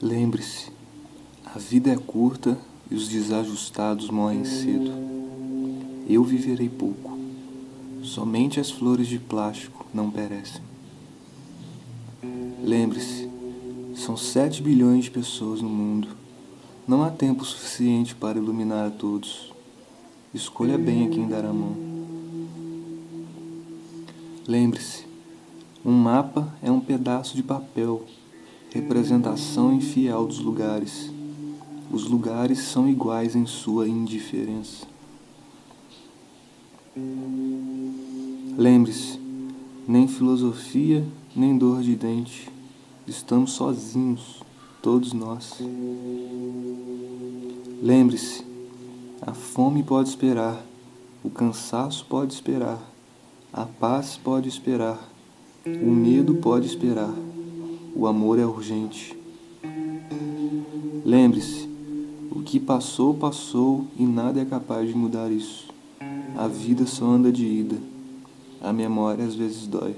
Lembre-se, a vida é curta e os desajustados morrem cedo. Eu viverei pouco. Somente as flores de plástico não perecem. Lembre-se, são sete bilhões de pessoas no mundo. Não há tempo suficiente para iluminar a todos. Escolha bem a quem dar a mão. Lembre-se, um mapa é um pedaço de papel representação infiel dos lugares. Os lugares são iguais em sua indiferença. Lembre-se, nem filosofia, nem dor de dente. Estamos sozinhos, todos nós. Lembre-se, a fome pode esperar, o cansaço pode esperar, a paz pode esperar, o medo pode esperar. O amor é urgente. Lembre-se, o que passou, passou e nada é capaz de mudar isso. A vida só anda de ida. A memória às vezes dói.